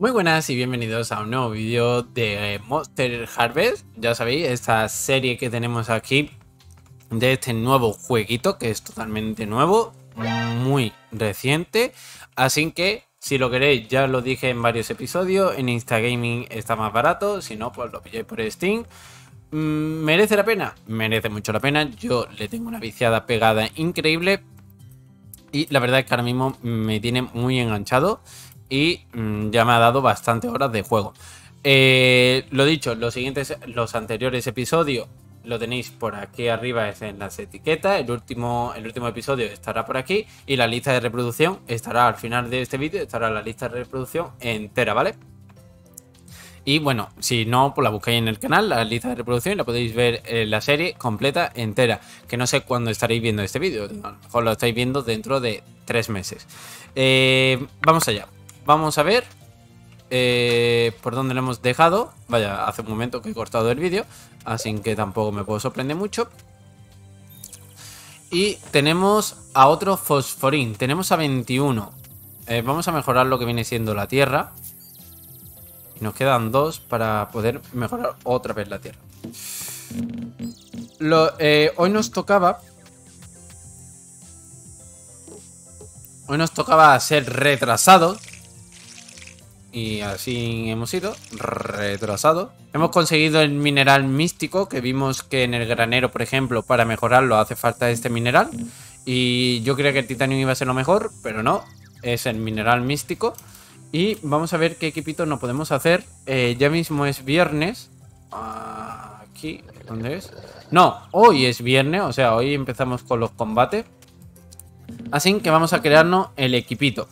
Muy buenas y bienvenidos a un nuevo vídeo de eh, Monster Harvest. Ya sabéis, esta serie que tenemos aquí de este nuevo jueguito que es totalmente nuevo, muy reciente. Así que si lo queréis, ya lo dije en varios episodios, en Instagaming está más barato, si no, pues lo pilláis por Steam. Mm, ¿Merece la pena? Merece mucho la pena. Yo le tengo una viciada pegada increíble. Y la verdad es que ahora mismo me tiene muy enganchado y mm, ya me ha dado bastante horas de juego. Eh, lo dicho, los siguientes, los anteriores episodios lo tenéis por aquí arriba es en las etiquetas. El último, el último episodio estará por aquí y la lista de reproducción estará al final de este vídeo. Estará la lista de reproducción entera, ¿vale? Y bueno, si no, pues la buscáis en el canal, la lista de reproducción, y la podéis ver en la serie completa, entera. Que no sé cuándo estaréis viendo este vídeo, a lo mejor lo estáis viendo dentro de tres meses. Eh, vamos allá vamos a ver eh, por dónde lo hemos dejado. Vaya, hace un momento que he cortado el vídeo, así que tampoco me puedo sorprender mucho. Y tenemos a otro fosforín, tenemos a 21. Eh, vamos a mejorar lo que viene siendo la tierra. Nos quedan dos para poder mejorar otra vez la tierra. Eh, hoy nos tocaba Hoy nos tocaba ser retrasados y así hemos ido, retrasado. Hemos conseguido el mineral místico, que vimos que en el granero, por ejemplo, para mejorarlo hace falta este mineral. Y yo creía que el titanio iba a ser lo mejor, pero no, es el mineral místico. Y vamos a ver qué equipito nos podemos hacer. Eh, ya mismo es viernes. Aquí, ¿dónde es? No, hoy es viernes, o sea, hoy empezamos con los combates. Así que vamos a crearnos el equipito.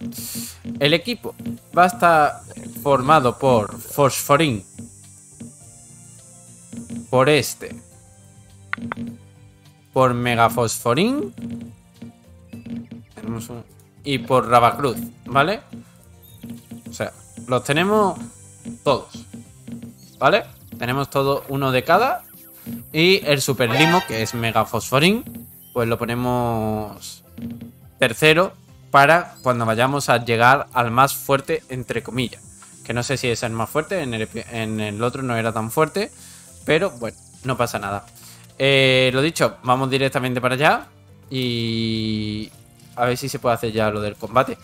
El equipo va a estar formado por Fosforín. Por este. Por Megafosforín. Tenemos un... Y por Rabacruz, ¿vale? O sea, los tenemos todos. ¿Vale? Tenemos todo uno de cada. Y el Super Limo, que es Megafosforín, pues lo ponemos tercero para cuando vayamos a llegar al más fuerte, entre comillas. Que no sé si es el más fuerte, en el, otro no era tan fuerte, pero bueno, no pasa nada. Eh, lo dicho, vamos directamente para allá y a ver si se puede hacer ya lo del combate.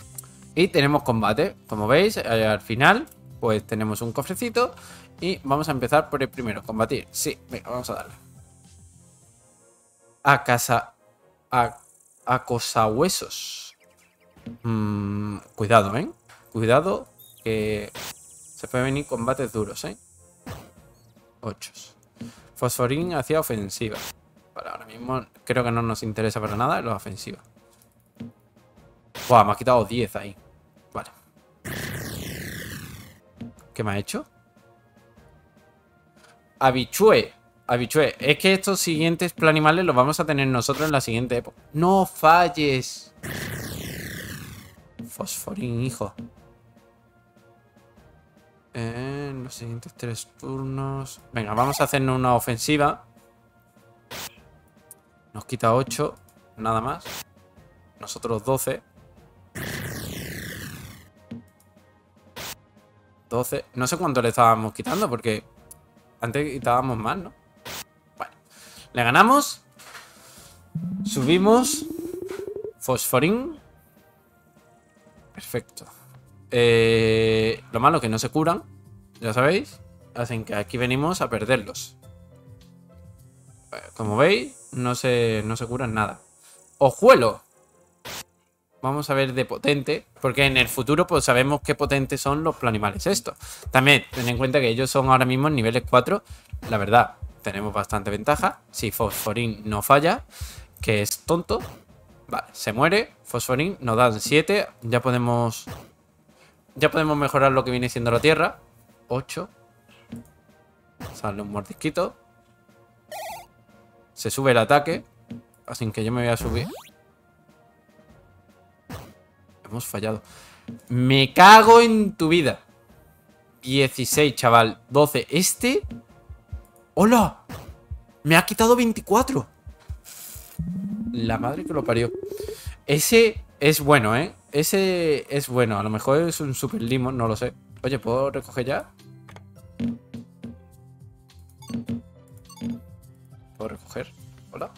Y tenemos combate, como veis, eh, al final pues tenemos un cofrecito y vamos a empezar por el primero, combatir. Sí, venga, vamos a darle. A casa... A acosahuesos. Mm, cuidado, ¿eh? Cuidado que se puede venir combates duros, ¿eh? 8. Fosforín hacia ofensiva. Para ahora mismo creo que no nos interesa para nada la ofensiva. Buah, me ha quitado 10 ahí. Vale. ¿Qué me ha hecho? Habichue. Habichue, es que estos siguientes planimales los vamos a tener nosotros en la siguiente época. ¡No falles! Fosforín, hijo. En los siguientes tres turnos... Venga, vamos a hacernos una ofensiva. Nos quita 8, nada más. Nosotros 12. 12. No sé cuánto le estábamos quitando porque antes quitábamos más, ¿no? Le ganamos. Subimos. Fosforín. Perfecto. Eh, lo malo que no se curan. Ya sabéis. Hacen que aquí venimos a perderlos. Eh, como veis, no se, no se curan nada. ¡Ojuelo! Vamos a ver de potente, porque en el futuro pues sabemos qué potentes son los planimales estos. También ten en cuenta que ellos son ahora mismo en niveles 4. La verdad, tenemos bastante ventaja. Si Fosforín no falla, que es tonto. Vale, se muere. Fosforín nos dan 7. Ya podemos... Ya podemos mejorar lo que viene siendo la tierra. 8. Sale un mordisquito. Se sube el ataque. Así que yo me voy a subir. Hemos fallado. Me cago en tu vida. 16, chaval. 12. Este ¡Hola! Me ha quitado 24. La madre que lo parió. Ese es bueno, ¿eh? Ese es bueno. A lo mejor es un super limo, no lo sé. Oye, ¿puedo recoger ya? ¿Puedo recoger? Hola.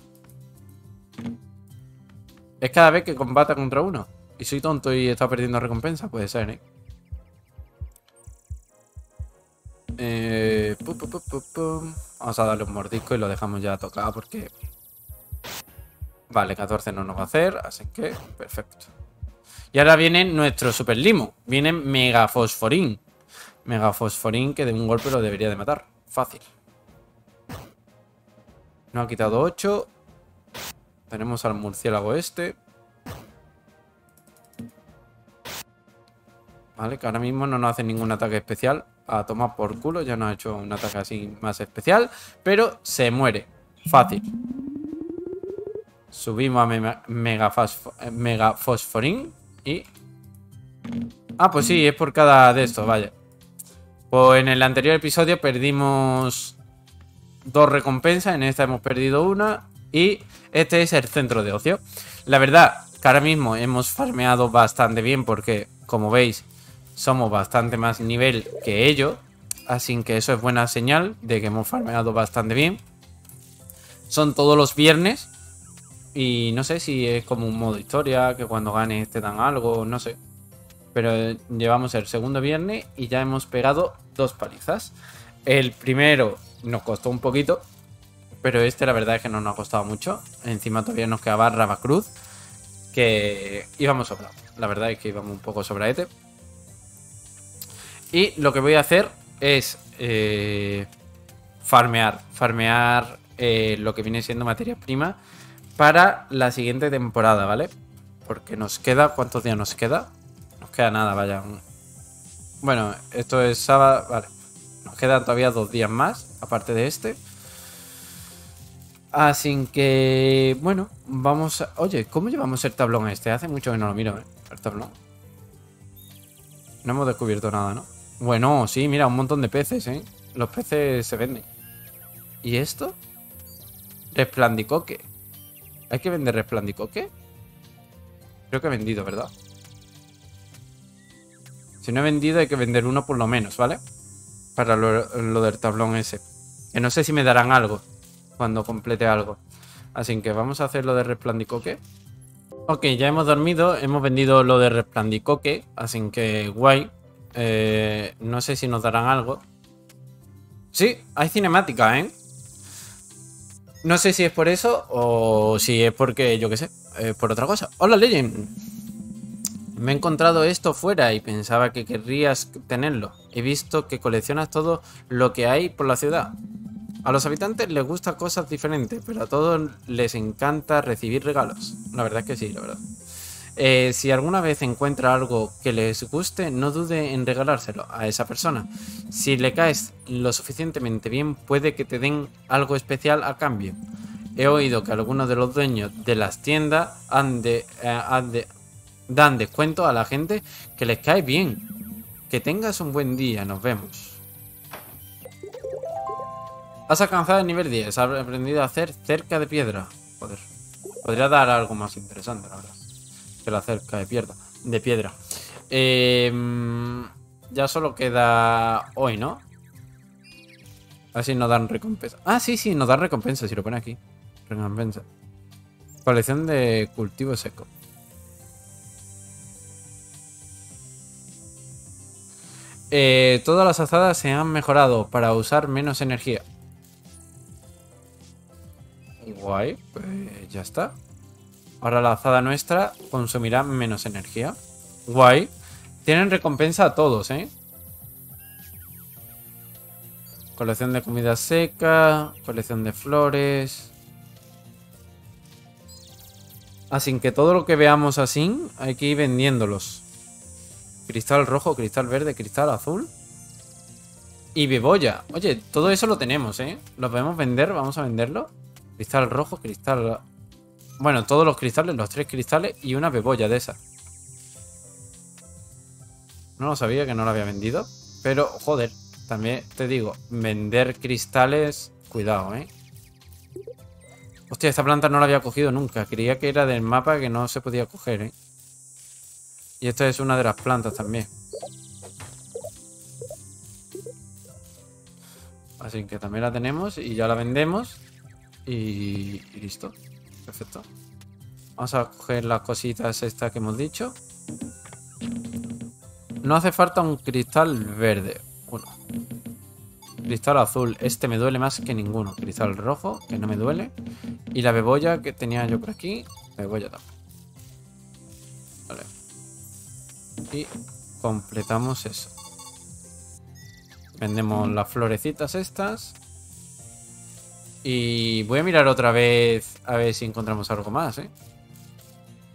Es cada vez que combata contra uno. Y soy tonto y está perdiendo recompensa. Puede ser, ¿eh? Eh Vamos a darle un mordisco y lo dejamos ya tocado porque... Vale, 14 no nos va a hacer, así que perfecto. Y ahora viene nuestro super limo. Viene Mega Fosforín. Mega Fosforín que de un golpe lo debería de matar. Fácil. Nos ha quitado 8. Tenemos al murciélago este. Vale, que ahora mismo no nos hace ningún ataque especial. A tomar por culo, ya no ha hecho un ataque así más especial. Pero se muere. Fácil. Subimos a mega, mega Fosforín. Y... Ah, pues sí, es por cada de estos, vaya. Pues en el anterior episodio perdimos dos recompensas, en esta hemos perdido una. Y este es el centro de ocio. La verdad que ahora mismo hemos farmeado bastante bien porque, como veis, somos bastante más nivel que ellos. Así que eso es buena señal de que hemos farmeado bastante bien. Son todos los viernes. Y no sé si es como un modo historia, que cuando ganes te dan algo, no sé. Pero llevamos el segundo viernes y ya hemos pegado dos palizas. El primero nos costó un poquito, pero este la verdad es que no nos ha costado mucho. Encima todavía nos quedaba Rabacruz, que íbamos sobrado. La verdad es que íbamos un poco sobradete. Y lo que voy a hacer es eh, farmear, farmear eh, lo que viene siendo materia prima para la siguiente temporada, ¿vale? Porque nos queda, ¿cuántos días nos queda? Nos queda nada, vaya. Bueno, esto es sábado, vale. Nos quedan todavía dos días más, aparte de este. Así que, bueno, vamos a... Oye, ¿cómo llevamos el tablón este? Hace mucho que no lo miro, ¿eh? El tablón. No hemos descubierto nada, ¿no? Bueno, sí, mira, un montón de peces, ¿eh? Los peces se venden. ¿Y esto? Resplandicoque. ¿Hay que vender resplandicoque? Creo que he vendido, ¿verdad? Si no he vendido hay que vender uno por lo menos, ¿vale? Para lo, del tablón ese. Que no sé si me darán algo cuando complete algo. Así que vamos a hacer lo de resplandicoque. Ok, ya hemos dormido, hemos vendido lo de resplandicoque, así que guay. Eh, no sé si nos darán algo. Sí, hay cinemática, ¿eh? No sé si es por eso o si es porque, yo qué sé, eh, por otra cosa. Hola, Legend. Me he encontrado esto fuera y pensaba que querrías tenerlo. He visto que coleccionas todo lo que hay por la ciudad. A los habitantes les gustan cosas diferentes, pero a todos les encanta recibir regalos. La verdad es que sí, la verdad. Eh, si alguna vez encuentra algo que les guste, no dude en regalárselo a esa persona. Si le caes lo suficientemente bien, puede que te den algo especial a cambio. He oído que algunos de los dueños de las tiendas eh, dan descuento a la gente que les cae bien. Que tengas un buen día, nos vemos. Has alcanzado el nivel 10, has aprendido a hacer cerca de piedra. Joder, podría dar algo más interesante, la verdad la cerca de piedra. De piedra. Em, ya solo queda hoy, ¿no? Así nos dan recompensa. Ah, sí, sí, nos dan recompensa si lo pone aquí. Recompensa. Colección de cultivo seco. Eh, todas las azadas se han mejorado para usar menos energía. Guay, pues ya está. Ahora la azada nuestra consumirá menos energía. Guay. Tienen recompensa a todos, ¿eh? Colección de comida seca, colección de flores. Así que todo lo que veamos así, hay que ir vendiéndolos. Cristal rojo, cristal verde, cristal azul. Y bebolla. Oye, todo eso lo tenemos, ¿eh? ¿Lo podemos vender? Vamos a venderlo. Cristal rojo, cristal bueno, todos los cristales, los tres cristales y una bebolla de esa. No lo sabía que no lo había vendido. Pero, joder, también te digo, vender cristales, cuidado, ¿eh? Hostia, esta planta no la había cogido nunca. Creía que era del mapa que no se podía coger, ¿eh? Y esta es una de las plantas también. Así que también la tenemos y ya la vendemos. Y, y listo. Perfecto. Vamos a coger las cositas estas que hemos dicho. No hace falta un cristal verde. Uno. Cristal azul. Este me duele más que ninguno. Cristal rojo, que no me duele. Y la bebolla que tenía yo por aquí. Bebolla también. Vale. Y completamos eso. Vendemos las florecitas estas. Y voy a mirar otra vez a ver si encontramos algo más, ¿eh?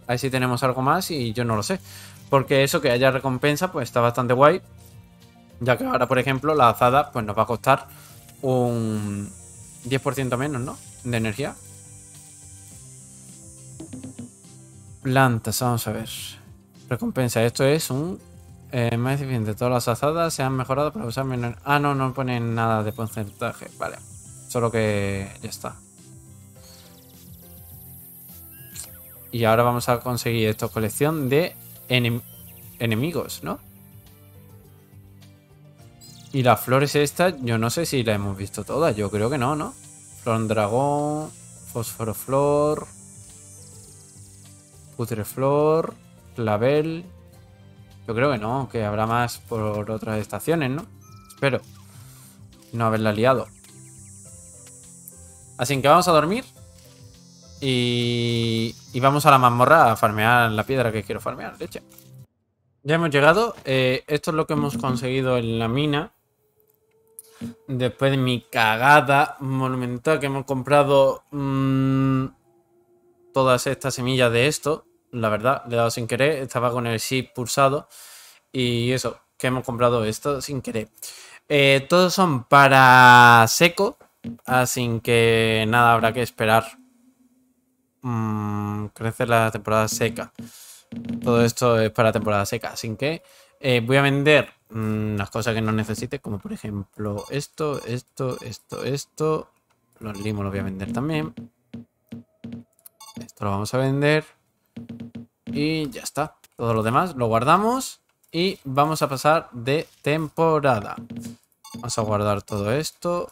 A ver si tenemos algo más y yo no lo sé. Porque eso que haya recompensa, pues está bastante guay. Ya que ahora, por ejemplo, la azada pues nos va a costar un 10% menos, ¿no? De energía. Plantas, vamos a ver. Recompensa, esto es un eh, más eficiente. Todas las azadas se han mejorado para usar menos... Ah, no, no ponen nada de porcentaje. Vale. Solo que ya está. Y ahora vamos a conseguir esta colección de enemigos, ¿no? Y las flores estas, yo no sé si las hemos visto todas. Yo creo que no, ¿no? Flor dragón, fosforoflor, putreflor, clavel. Yo creo que no, que habrá más por otras estaciones, ¿no? Espero no haberla liado. Así que vamos a dormir. Y, vamos a la mazmorra a farmear la piedra que quiero farmear, leche. Ya hemos llegado. Eh, esto es lo que hemos conseguido en la mina. Después de mi cagada monumental que hemos comprado mmm, todas estas semillas de esto. La verdad, le he dado sin querer. Estaba con el shift pulsado. Y eso, que hemos comprado esto sin querer. Eh, todos son para seco. Así que nada, habrá que esperar. Mmm, crecer la temporada seca. Todo esto es para temporada seca. Así que eh, voy a vender mmm, las cosas que no necesite. Como por ejemplo esto, esto, esto, esto. Los limos los voy a vender también. Esto lo vamos a vender. Y ya está. Todo lo demás lo guardamos. Y vamos a pasar de temporada. Vamos a guardar todo esto.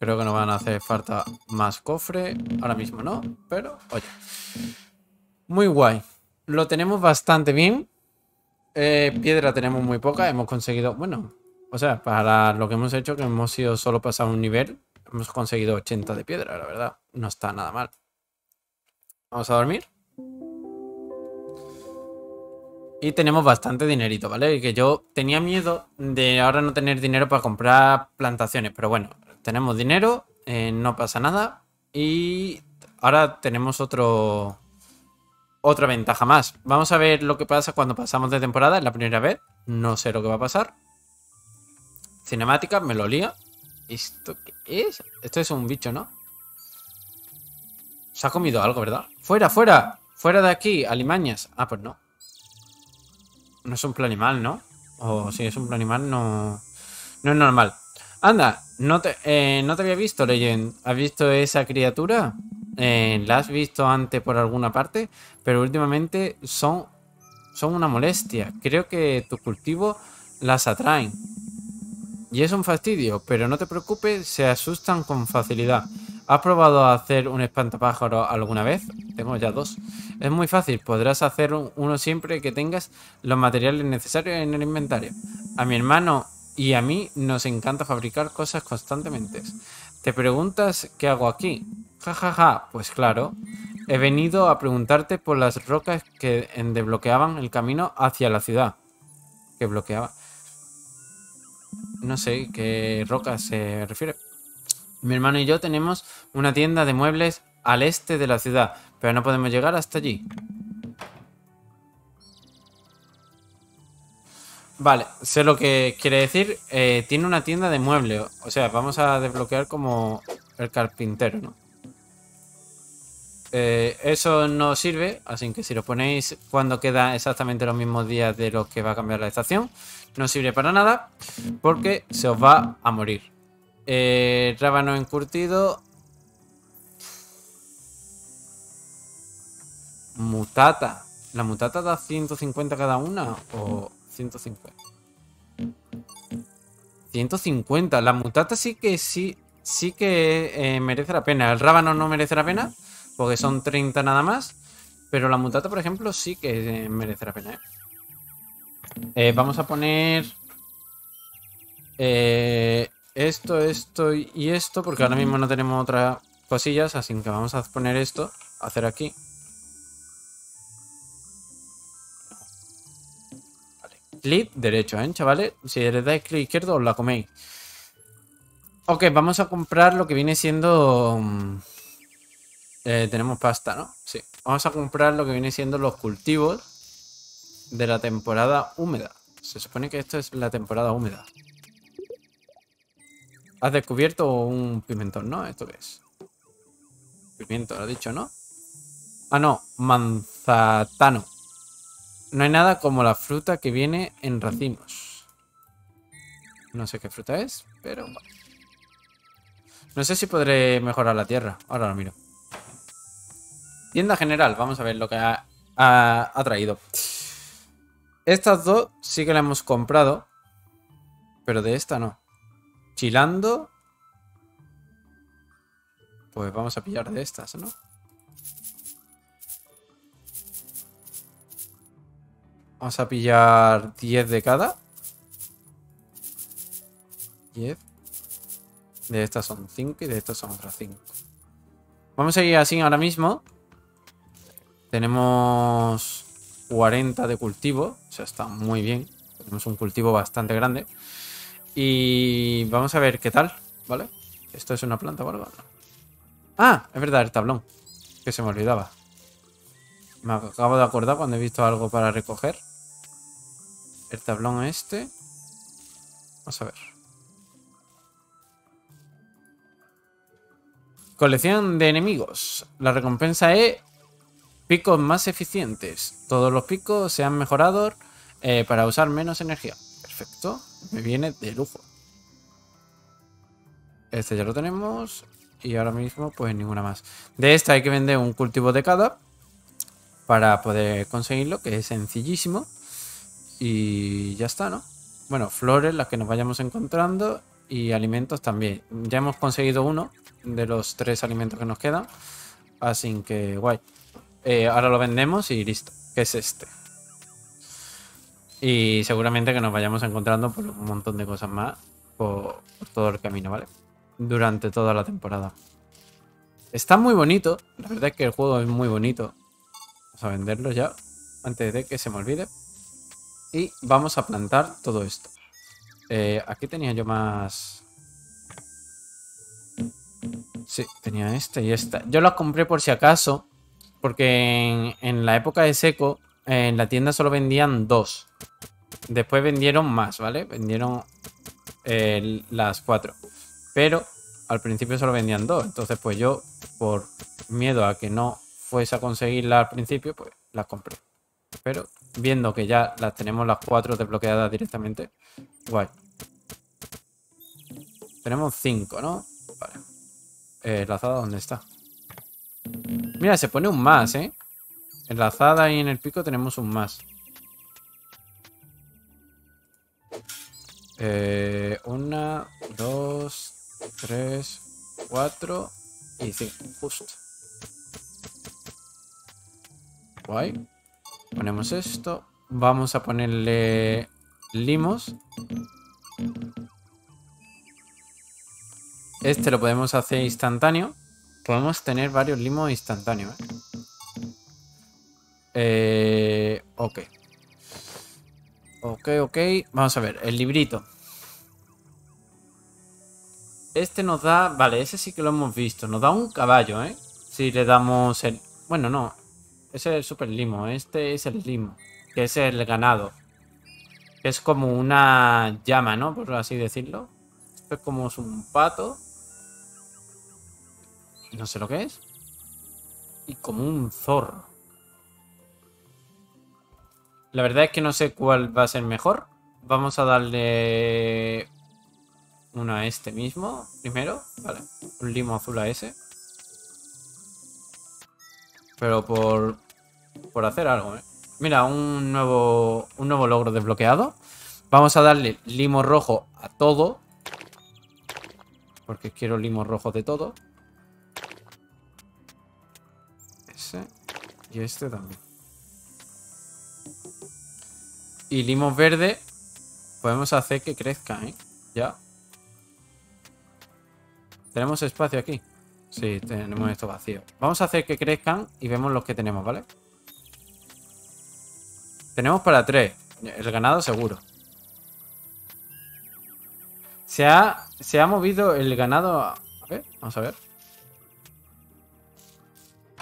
Creo que no van a hacer falta más cofre. Ahora mismo no, pero oye. Muy guay. Lo tenemos bastante bien. Eh, piedra tenemos muy poca. Hemos conseguido, bueno, o sea, para lo que hemos hecho, que hemos sido solo pasar un nivel, hemos conseguido 80 de piedra, la verdad. No está nada mal. Vamos a dormir. Y tenemos bastante dinerito, ¿vale? Que yo tenía miedo de ahora no tener dinero para comprar plantaciones. Pero bueno, tenemos dinero, eh, no pasa nada. Y ahora tenemos otro... Otra ventaja más. Vamos a ver lo que pasa cuando pasamos de temporada. Es la primera vez. No sé lo que va a pasar. Cinemática, me lo lía. ¿Esto qué es? Esto es un bicho, ¿no? Se ha comido algo, ¿verdad? ¡Fuera, fuera! ¡Fuera de aquí! Alimañas. Ah, pues no. No es un animal, ¿no? O si es un animal, no... No es normal. Anda, no te, eh, no te había visto, Legend. ¿Has visto esa criatura? Eh, ¿La has visto antes por alguna parte? Pero últimamente son, son una molestia. Creo que tu cultivo las atraen. Y es un fastidio, pero no te preocupes, se asustan con facilidad. ¿Has probado a hacer un espantapájaro alguna vez? Tengo ya dos. Es muy fácil, podrás hacer uno siempre que tengas los materiales necesarios en el inventario. A mi hermano y a mí nos encanta fabricar cosas constantemente. ¿Te preguntas qué hago aquí? Ja, ja, ja. Pues claro, he venido a preguntarte por las rocas que desbloqueaban el camino hacia la ciudad. ¿Qué bloqueaba? No sé qué rocas se refiere. Mi hermano y yo tenemos una tienda de muebles al este de la ciudad, pero no podemos llegar hasta allí. Vale, sé lo que quiere decir. Eh, tiene una tienda de muebles. O sea, vamos a desbloquear como el carpintero, ¿no? Eh, eso no sirve, así que si lo ponéis cuando queda exactamente los mismos días de los que va a cambiar la estación, no sirve para nada porque se os va a morir. Eh, rábano encurtido. Mutata. ¿La mutata da 150 cada una o 150? 150. La mutata sí que sí, sí que eh, merece la pena. El rábano no merece la pena, porque son 30 nada más. Pero la mutata, por ejemplo, sí que eh, merece la pena. ¿eh? vamos a poner esto, esto y esto, porque ahora mismo no tenemos otras cosillas, así que vamos a poner esto, hacer aquí. Clic derecho, ¿eh, chavales? Si le dais clic izquierdo, os la coméis. Ok, vamos a comprar lo que viene siendo... Mm, eh, tenemos pasta, ¿no? Sí. Vamos a comprar lo que viene siendo los cultivos de la temporada húmeda. Se supone que esto es la temporada húmeda. Has descubierto un pimentón, ¿no? ¿Esto qué es? Pimiento, lo he dicho, ¿no? Ah, no. Manzatano. No hay nada como la fruta que viene en racimos. No sé qué fruta es, pero... No sé si podré mejorar la tierra. Ahora lo miro. Tienda general. Vamos a ver lo que ha, ha, traído. Estas dos sí que la hemos comprado. Pero de esta no. Chilando. Pues vamos a pillar de estas, ¿no? Vamos a pillar 10 de cada. 10. De estas son 5 y de estas son otras 5. Vamos a ir así ahora mismo. Tenemos 40 de cultivo. O sea, está muy bien. Tenemos un cultivo bastante grande. Y vamos a ver qué tal, ¿vale? ¿Esto es una planta o algo? Ah, es verdad, el tablón. Que se me olvidaba. Me acabo de acordar cuando he visto algo para recoger. El tablón este. Vamos a ver. Colección de enemigos. La recompensa es picos más eficientes. Todos los picos se han mejorado eh, para usar menos energía. Perfecto. Me viene de lujo. Este ya lo tenemos. Y ahora mismo pues ninguna más. De esta hay que vender un cultivo de cada. Para poder conseguirlo, que es sencillísimo. Y ya está, ¿no? Bueno, flores, las que nos vayamos encontrando. Y alimentos también. Ya hemos conseguido uno de los tres alimentos que nos quedan. Así que guay. Eh, ahora lo vendemos y listo. Que es este. Y seguramente que nos vayamos encontrando por un montón de cosas más por, todo el camino, ¿vale? Durante toda la temporada. Está muy bonito. La verdad es que el juego es muy bonito. Vamos a venderlo ya. Antes de que se me olvide. Y vamos a plantar todo esto. Eh, aquí tenía yo más... Sí, tenía esta y esta. Yo las compré por si acaso. Porque en, la época de seco, en la tienda solo vendían dos. Después vendieron más, ¿vale? Vendieron eh, las cuatro. Pero al principio solo vendían dos. Entonces, pues yo, por miedo a que no fuese a conseguirla al principio, pues las compré. Pero viendo que ya las tenemos las cuatro desbloqueadas directamente. Guay. Tenemos cinco, ¿no? Vale. Eh, ¿Enlazada dónde está? Mira, se pone un más, ¿eh? Enlazada y en el pico tenemos un más. Eh, una, dos, tres, cuatro y cinco. Justo. Guay. Ponemos esto. Vamos a ponerle limos. Este lo podemos hacer instantáneo. Podemos tener varios limos instantáneos. ¿eh? Eh, ok. Ok, ok. Vamos a ver, el librito. Este nos da... Vale, ese sí que lo hemos visto. Nos da un caballo, ¿eh? Si le damos el... Bueno, no. Ese es el super limo. Este es el limo. Que es el ganado. Es como una llama, ¿no? Por así decirlo. Esto es como un pato. No sé lo que es. Y como un zorro. La verdad es que no sé cuál va a ser mejor. Vamos a darle uno a este mismo primero. Vale. Un limo azul a ese. Pero por, por hacer algo, ¿eh? Mira, un nuevo, un nuevo logro desbloqueado. Vamos a darle limo rojo a todo. Porque quiero limo rojo de todo. Ese. Y este también. Y limos verde. Podemos hacer que crezca, ¿eh? Ya. ¿Tenemos espacio aquí? Sí, tenemos esto vacío. Vamos a hacer que crezcan y vemos los que tenemos, ¿vale? Tenemos para tres. El ganado seguro. Se ha, se ha movido el ganado... A ver, vamos a ver.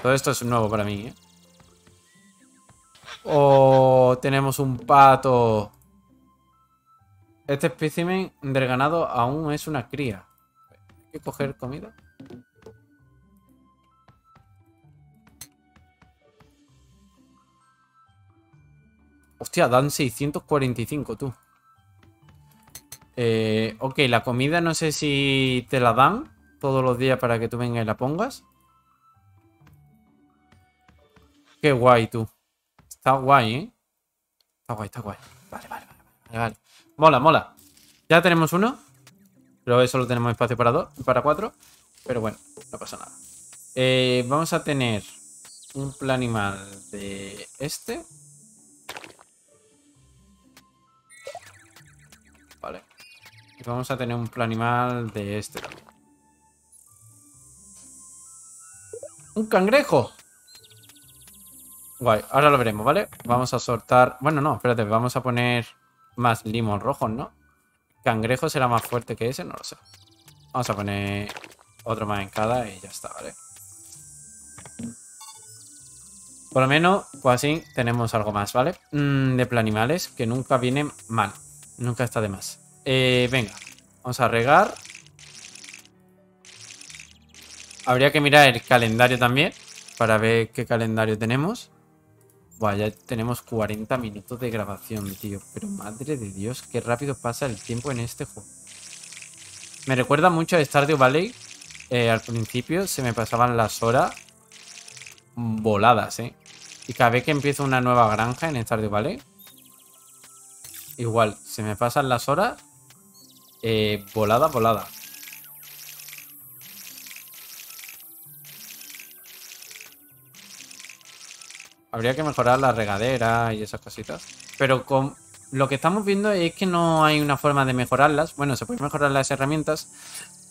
Todo esto es nuevo para mí, ¿eh? O tenemos un pato. Este espécimen del ganado aún es una cría. Hay que coger comida. Hostia, dan 645, tú. Eh, ok, la comida no sé si te la dan todos los días para que tú vengas y la pongas. Qué guay, tú. Está guay, ¿eh? Está guay, está guay. Vale, vale, vale, vale, Mola, mola. Ya tenemos uno. Pero solo tenemos espacio para dos, para cuatro. Pero bueno, no pasa nada. Eh, vamos a tener un plan animal de este. Vamos a tener un plan animal de este también. ¡Un cangrejo! Guay, ahora lo veremos, ¿vale? Vamos a soltar... Bueno, no, espérate, vamos a poner más limón rojos, ¿no? Cangrejo será más fuerte que ese, no lo sé. Vamos a poner otro más en cada y ya está, ¿vale? Por lo menos, pues así tenemos algo más, ¿vale? Mm, de planimales, que nunca vienen mal. Nunca está de más. Eh, venga, vamos a regar. Habría que mirar el calendario también para ver qué calendario tenemos. Buah, ya tenemos 40 minutos de grabación, tío. Pero madre de Dios, qué rápido pasa el tiempo en este juego. Me recuerda mucho a Stardew Valley. Eh, al principio se me pasaban las horas voladas, ¿eh? Y cada vez que empiezo una nueva granja en Stardew Valley, igual, se me pasan las horas eh, volada, volada. Habría que mejorar la regadera y esas cositas. Pero con lo que estamos viendo es que no hay una forma de mejorarlas. Bueno, se pueden mejorar las herramientas,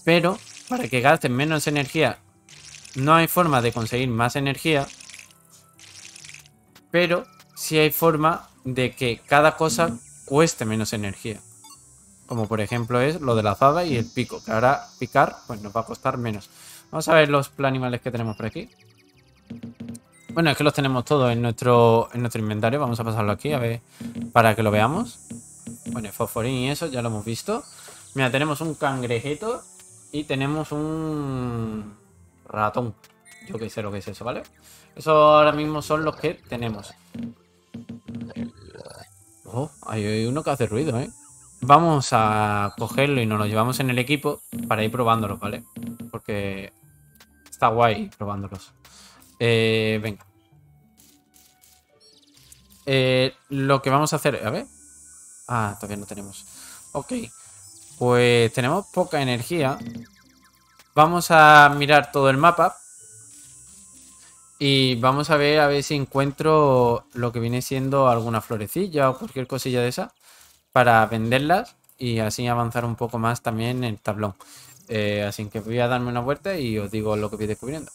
pero para que gasten menos energía, no hay forma de conseguir más energía. Pero sí hay forma de que cada cosa cueste menos energía. Como por ejemplo es lo de la azada y el pico. Que ahora picar pues nos va a costar menos. Vamos a ver los animales que tenemos por aquí. Bueno, es que los tenemos todos en nuestro, en nuestro inventario. Vamos a pasarlo aquí, a ver, para que lo veamos. Bueno, fosforín y eso, ya lo hemos visto. Mira, tenemos un cangrejito y tenemos un ratón. Yo qué sé lo que es eso, ¿vale? Eso ahora mismo son los que tenemos. Oh, hay uno que hace ruido, ¿eh? Vamos a cogerlo y nos lo llevamos en el equipo para ir probándolos, ¿vale? Porque está guay probándolos. Eh, venga. Eh, lo que vamos a hacer... A ver. Ah, todavía no tenemos. Ok. Pues tenemos poca energía. Vamos a mirar todo el mapa. Y vamos a ver a ver si encuentro lo que viene siendo alguna florecilla o cualquier cosilla de esa. Para venderlas y así avanzar un poco más también en el tablón. Eh, así que voy a darme una vuelta y os digo lo que voy descubriendo.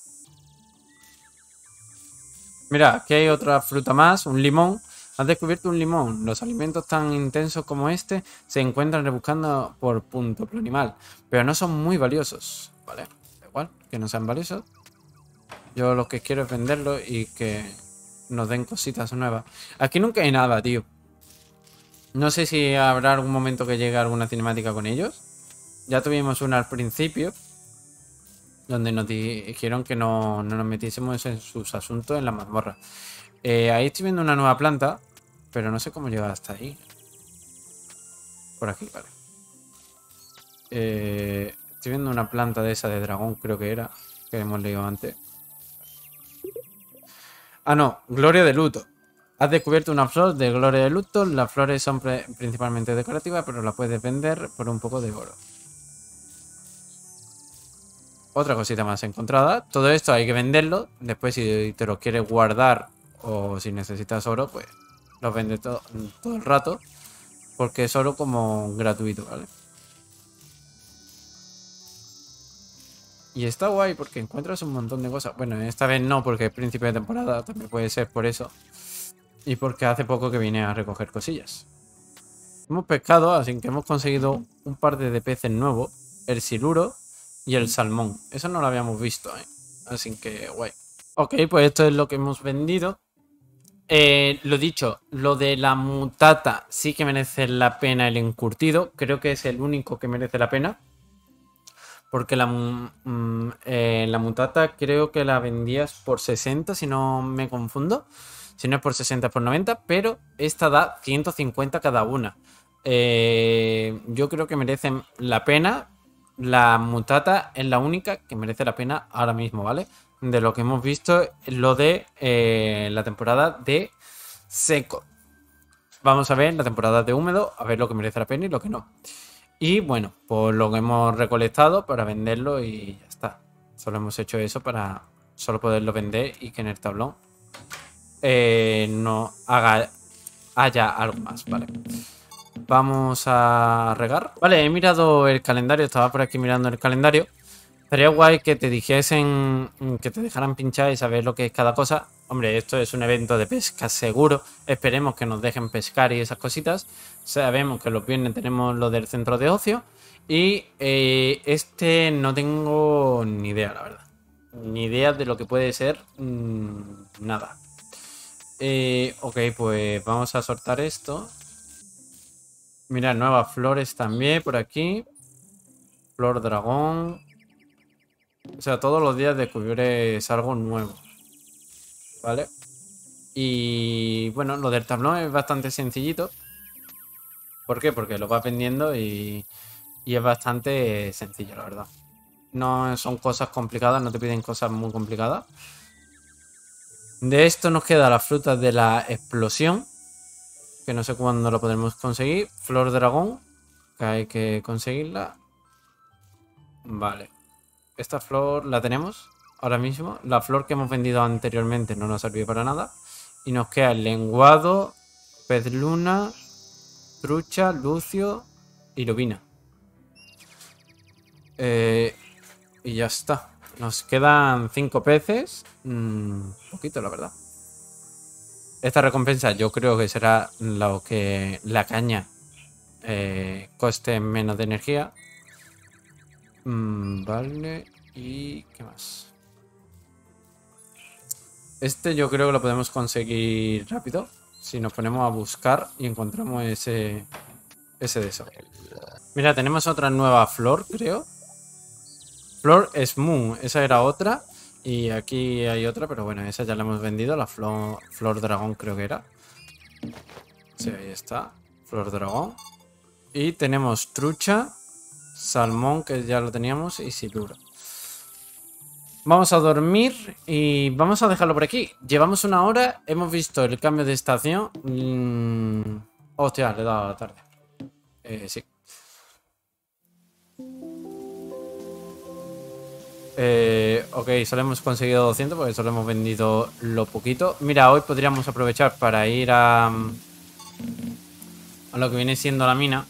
Mira, aquí hay otra fruta más, un limón. Has descubierto un limón. Los alimentos tan intensos como este se encuentran rebuscando por punto animal, pero no son muy valiosos. Vale, da igual, que no sean valiosos. Yo lo que quiero es venderlo y que nos den cositas nuevas. Aquí nunca hay nada, tío. No sé si habrá algún momento que llegue alguna cinemática con ellos. Ya tuvimos una al principio, donde nos dijeron que no, nos metiésemos en sus asuntos en la mazmorra. Eh, ahí estoy viendo una nueva planta, pero no sé cómo llegar hasta ahí. Por aquí, vale. Eh, estoy viendo una planta de esa de dragón, creo que era, que hemos leído antes. Ah, no, Gloria de Luto. Has descubierto una flor de gloria de luto. Las flores son principalmente decorativas, pero las puedes vender por un poco de oro. Otra cosita más encontrada. Todo esto hay que venderlo. Después si te lo quieres guardar o si necesitas oro, pues lo vendes todo, todo el rato. Porque es oro como gratuito, ¿vale? Y está guay porque encuentras un montón de cosas. Bueno, esta vez no, porque es principio de temporada. También puede ser por eso. Y porque hace poco que vine a recoger cosillas. Hemos pescado, así que hemos conseguido un par de peces nuevos. El siluro y el salmón. Eso no lo habíamos visto, ¿eh? Así que guay. Ok, pues esto es lo que hemos vendido. Eh, lo dicho, lo de la mutata sí que merece la pena el encurtido. Creo que es el único que merece la pena. Porque la, mm, eh, la mutata creo que la vendías por 60, si no me confundo. Si no es por 60, es por 90. Pero esta da 150 cada una. Eh, yo creo que merecen la pena. La mutata es la única que merece la pena ahora mismo, ¿vale? De lo que hemos visto, lo de eh, la temporada de seco. Vamos a ver la temporada de húmedo, a ver lo que merece la pena y lo que no. Y bueno, pues lo que hemos recolectado para venderlo y ya está. Solo hemos hecho eso para solo poderlo vender y que en el tablón eh, no haga, haya algo más, ¿vale? Vamos a regar. Vale, he mirado el calendario, estaba por aquí mirando el calendario. Sería guay que te dijesen, que te dejaran pinchar y saber lo que es cada cosa. Hombre, esto es un evento de pesca seguro. Esperemos que nos dejen pescar y esas cositas. Sabemos que los viernes tenemos lo del centro de ocio. Y eh, este no tengo ni idea, la verdad. Ni idea de lo que puede ser. Mm, nada. Eh, ok, pues vamos a soltar esto. Mira, nuevas flores también por aquí. Flor dragón. O sea, todos los días descubres algo nuevo. ¿Vale? Y bueno, lo del tablón es bastante sencillito. ¿Por qué? Porque lo vas vendiendo y, y es bastante sencillo, la verdad. No son cosas complicadas, no te piden cosas muy complicadas. De esto nos queda la fruta de la explosión. Que no sé cuándo lo podremos conseguir. Flor dragón. Que hay que conseguirla. Vale. Esta flor la tenemos ahora mismo. La flor que hemos vendido anteriormente no nos sirvió para nada. Y nos queda el lenguado, pez luna, trucha, lucio y lubina. Eh, y ya está. Nos quedan cinco peces. Mm, poquito, la verdad. Esta recompensa yo creo que será lo que la caña eh, coste menos de energía. Mm, vale. ¿Y qué más? Este yo creo que lo podemos conseguir rápido. Si nos ponemos a buscar y encontramos ese, ese de eso. Mira, tenemos otra nueva flor, creo. Flor Moon, esa era otra. Y aquí hay otra, pero bueno, esa ya la hemos vendido. La flor, flor dragón creo que era. Sí, ahí está. Flor dragón. Y tenemos trucha, salmón, que ya lo teníamos, y siluro. Vamos a dormir y vamos a dejarlo por aquí. Llevamos una hora, hemos visto el cambio de estación. Mm, hostia, le he dado la tarde. Eh, sí. Eh, ok, solo hemos conseguido 200 porque solo hemos vendido lo poquito. Mira, hoy podríamos aprovechar para ir a, a lo que viene siendo la mina.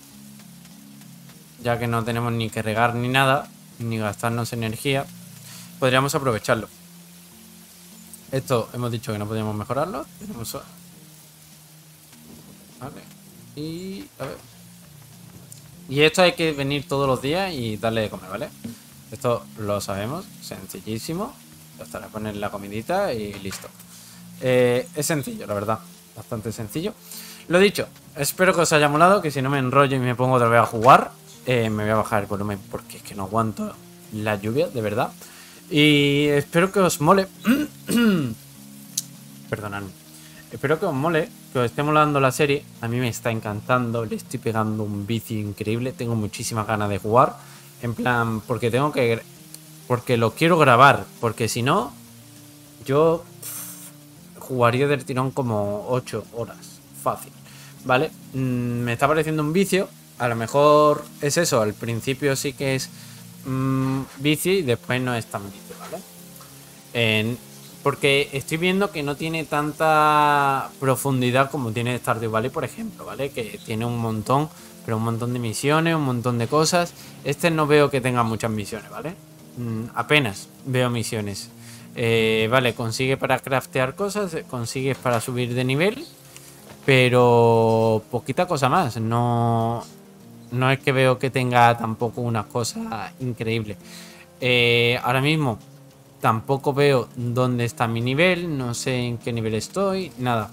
Ya que no tenemos ni que regar ni nada, ni gastarnos energía. Podríamos aprovecharlo. Esto hemos dicho que no podíamos mejorarlo. Tenemos... Vale. Y... A ver. Y esto hay que venir todos los días y darle de comer, ¿vale? Esto lo sabemos, sencillísimo. Hasta le poner la comidita y listo. Eh, es sencillo, la verdad. Bastante sencillo. Lo dicho, espero que os haya molado, que si no me enrollo y me pongo otra vez a jugar, eh, me voy a bajar el volumen porque es que no aguanto la lluvia, de verdad. Y espero que os mole. Perdonadme. Espero que os mole, que os esté molando la serie. A mí me está encantando, le estoy pegando un vicio increíble. Tengo muchísimas ganas de jugar. En plan, porque tengo que... Porque lo quiero grabar. Porque si no, yo jugaría del tirón como 8 horas. Fácil. ¿Vale? Mm, me está pareciendo un vicio. A lo mejor es eso. Al principio sí que es mm, vicio y después no es tan vicio, ¿vale? porque estoy viendo que no tiene tanta profundidad como tiene Stardew Valley, por ejemplo, ¿vale? Que tiene un montón, pero un montón de misiones, un montón de cosas. Este no veo que tenga muchas misiones, ¿vale? Mm, apenas veo misiones. Eh, vale, consigue para craftear cosas, consigue para subir de nivel, pero poquita cosa más. No, no es que veo que tenga tampoco una cosa increíble. Eh, ahora mismo tampoco veo dónde está mi nivel, no sé en qué nivel estoy, nada.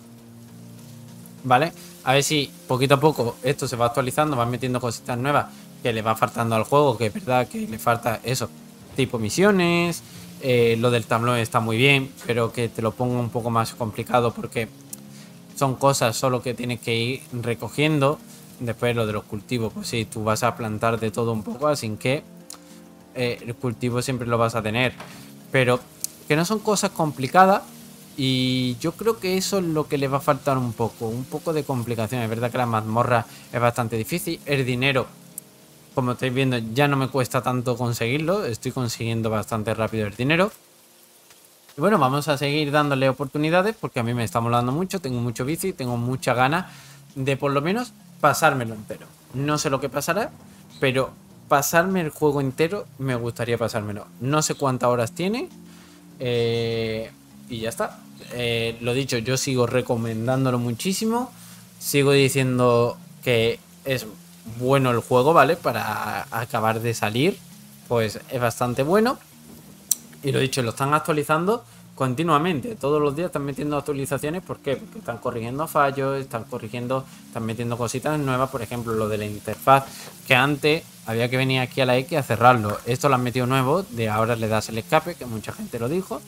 ¿Vale? A ver si poquito a poco esto se va actualizando, va metiendo cositas nuevas que le va faltando al juego, que es verdad que le falta eso, tipo misiones, eh, lo del tablón está muy bien, pero que te lo ponga un poco más complicado porque son cosas solo que tienes que ir recogiendo. Después lo de los cultivos, pues sí, tú vas a plantar de todo un poco, así que eh, el cultivo siempre lo vas a tener. Pero que no son cosas complicadas y yo creo que eso es lo que le va a faltar un poco, un poco de complicación. Es verdad que la mazmorra es bastante difícil, el dinero como estáis viendo, ya no me cuesta tanto conseguirlo. Estoy consiguiendo bastante rápido el dinero. Y bueno, vamos a seguir dándole oportunidades porque a mí me está molando mucho. Tengo mucho bici, tengo mucha ganas de por lo menos pasármelo entero. No sé lo que pasará, pero pasarme el juego entero me gustaría pasármelo. No sé cuántas horas tiene. Eh, y ya está. Eh, lo dicho, yo sigo recomendándolo muchísimo. Sigo diciendo que es bueno el juego, ¿vale? Para acabar de salir, pues es bastante bueno. Y lo dicho, lo están actualizando continuamente. Todos los días están metiendo actualizaciones. ¿Por qué? Porque están corrigiendo fallos, están corrigiendo, están metiendo cositas nuevas. Por ejemplo, lo de la interfaz, que antes había que venir aquí a la X a cerrarlo. Esto lo han metido nuevo, de ahora le das el escape, que mucha gente lo dijo,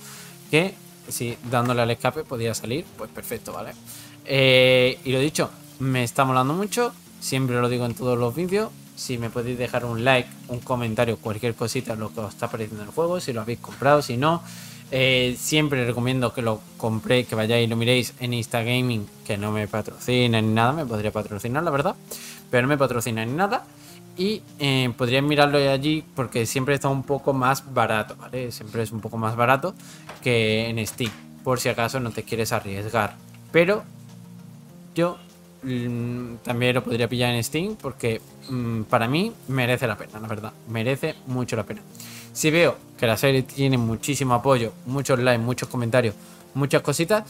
que si dándole al escape podía salir, pues perfecto, ¿vale? Eh, y lo dicho, me está molando mucho. Siempre lo digo en todos los vídeos. Si me podéis dejar un like, un comentario, cualquier cosita, lo que os está pareciendo el juego, si lo habéis comprado, si no. Eh, siempre recomiendo que lo compréis, que vayáis y lo miréis en Instagaming, que no me patrocina ni nada, me podría patrocinar, la verdad, pero no me patrocina ni nada. Y eh, mirarlo allí porque siempre está un poco más barato, ¿vale? Siempre es un poco más barato que en Steam, por si acaso no te quieres arriesgar. Pero yo Mm, también lo podría pillar en Steam porque mm, para mí merece la pena, la verdad. Merece mucho la pena. Si veo que la serie tiene muchísimo apoyo, muchos likes, muchos comentarios, muchas cositas,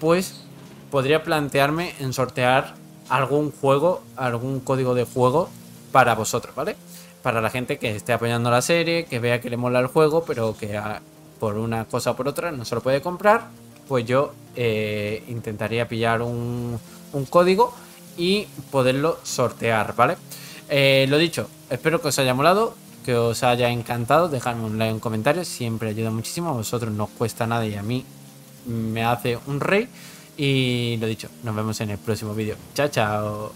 pues podría plantearme en sortear algún juego, algún código de juego para vosotros, ¿vale? Para la gente que esté apoyando la serie, que vea que le mola el juego, pero que ah, por una cosa o por otra no se lo puede comprar, pues yo eh, intentaría pillar un un código y poderlo sortear, ¿vale? Eh, lo dicho, espero que os haya molado, que os haya encantado, dejadme un like, un comentario, siempre ayuda muchísimo, a vosotros no os cuesta nada y a mí me hace un rey. Y lo dicho, nos vemos en el próximo vídeo. Chao, chao.